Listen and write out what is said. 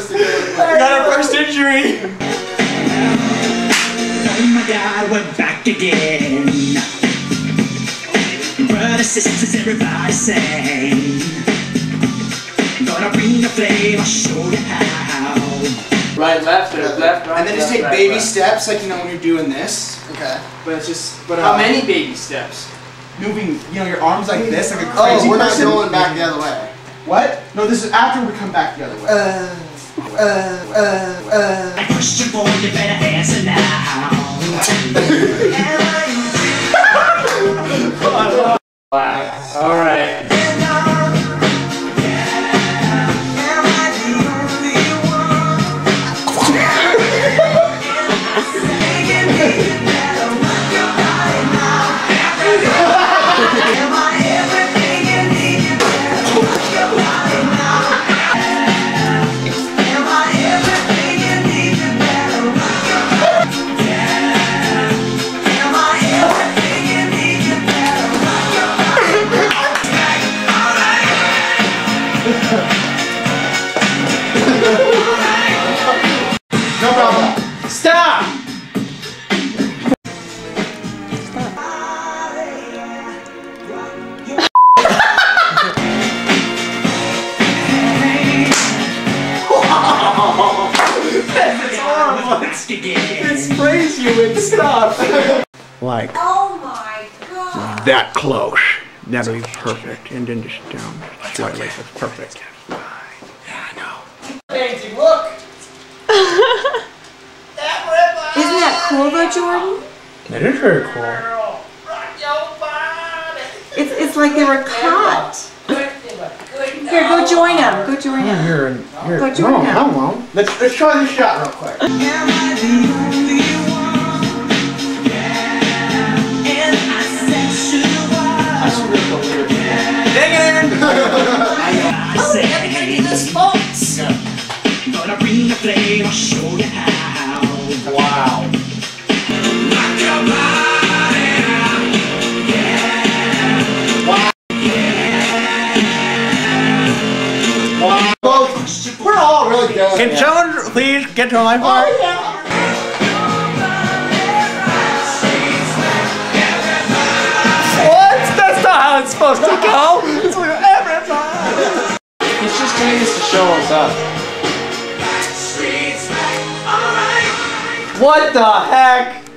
first. Got our first injury. Oh my God, we're back again. Brothers, sisters, everybody sing. Gonna bring the flame, I'll show you how. Right, left, or left, left, right. And then just take left, baby left. steps, like you know when you're doing this. Okay. But it's just. But how um, many baby steps? Moving, you know, your arms like this, like a oh, crazy. person. Oh, we're not person. going back the other way. What? No, this is after we come back the other way. Uh uh, uh, uh. I question boy, you better answer now. Problem. Stop! Back again. Sprays you and stuff. like Oh my god. that close. That'll be perfect. And then just down slightly. That's perfect. Painting, look! That cool though, Jordan? That is very cool. Girl, rock your body. It's, it's like they were caught. Here, go join them. Go join them. Here and here. Go join no, them. I won't. Let's let's try this shot real quick. Both. We're all really good. Can someone please get to my part? What? That's not how it's supposed to go. It's like everybody. He's just doing this to show us up. What the heck?